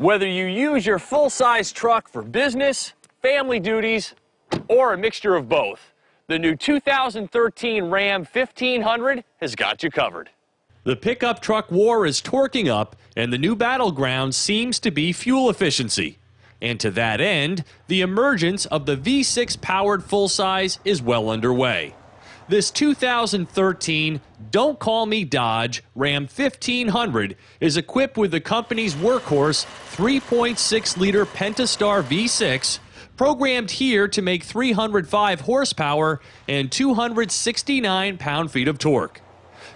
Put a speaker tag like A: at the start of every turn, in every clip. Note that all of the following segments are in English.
A: Whether you use your full-size truck for business, family duties, or a mixture of both, the new 2013 Ram 1500 has got you covered. The pickup truck war is torquing up, and the new battleground seems to be fuel efficiency. And to that end, the emergence of the V6 powered full size is well underway. This 2013 Don't Call Me Dodge Ram 1500 is equipped with the company's workhorse 3.6 liter Pentastar V6, programmed here to make 305 horsepower and 269 pound feet of torque.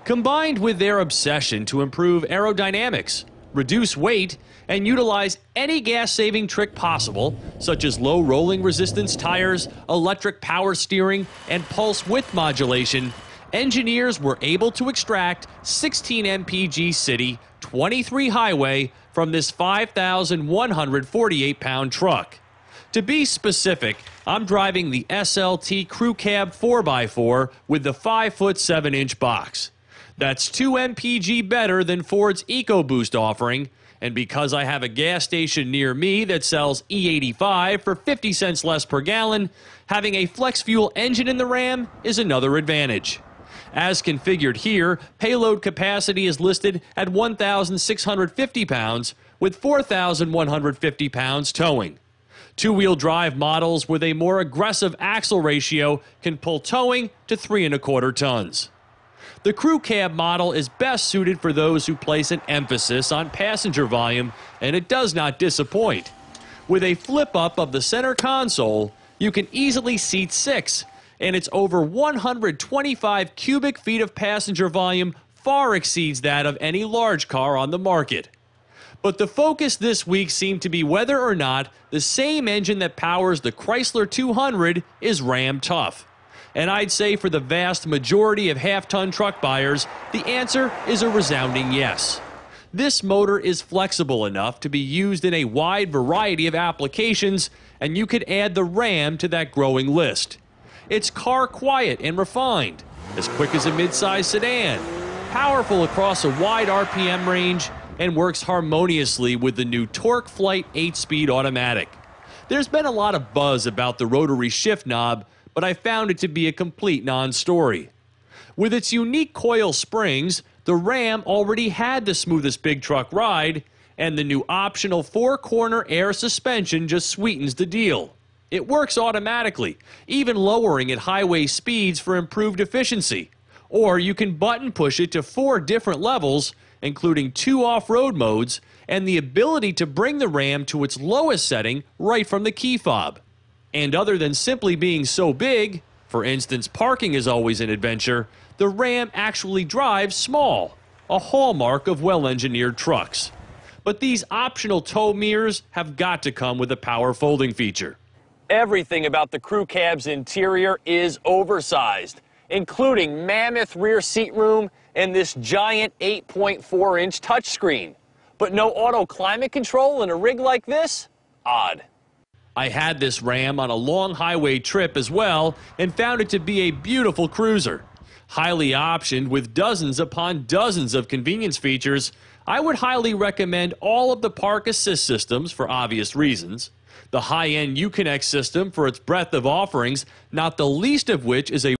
A: Combined with their obsession to improve aerodynamics, reduce weight, and utilize any gas saving trick possible, such as low rolling resistance tires, electric power steering, and pulse width modulation, engineers were able to extract 16 mpg city, 23 highway from this 5,148 pound truck. To be specific, I'm driving the SLT Crew Cab 4x4 with the 5 foot 7 inch box. That's 2 mpg better than Ford's EcoBoost offering, and because I have a gas station near me that sells E85 for 50 cents less per gallon, having a flex fuel engine in the Ram is another advantage. As configured here, payload capacity is listed at 1,650 pounds with 4,150 pounds towing. Two wheel drive models with a more aggressive axle ratio can pull towing to three and a quarter tons. The crew cab model is best suited for those who place an emphasis on passenger volume, and it does not disappoint. With a flip up of the center console, you can easily seat six, and its over 125 cubic feet of passenger volume far exceeds that of any large car on the market. But the focus this week seemed to be whether or not the same engine that powers the Chrysler 200 is Ram tough. And I'd say for the vast majority of half ton truck buyers, the answer is a resounding yes. This motor is flexible enough to be used in a wide variety of applications, and you could add the Ram to that growing list. It's car quiet and refined, as quick as a midsize sedan, powerful across a wide RPM range, and works harmoniously with the new TorqueFlite 8 speed automatic. There's been a lot of buzz about the rotary shift knob, but I found it to be a complete non story. With its unique coil springs, the Ram already had the smoothest big truck ride, and the new optional four corner air suspension just sweetens the deal. It works automatically, even lowering at highway speeds for improved efficiency. Or you can button push it to four different levels, including two off road modes, and the ability to bring the Ram to its lowest setting right from the key fob. And other than simply being so big, for instance, parking is always an adventure, the Ram actually drives small, a hallmark of well engineered trucks. But these optional tow mirrors have got to come with a power folding feature. Everything about the crew cab's interior is oversized, including mammoth rear seat room and this giant 8.4 inch touchscreen. But no auto climate control in a rig like this? Odd. I had this Ram on a long highway trip as well and found it to be a beautiful cruiser. Highly optioned with dozens upon dozens of convenience features, I would highly recommend all of the Park Assist systems for obvious reasons. The high end Uconnect system for its breadth of offerings, not the least of which is a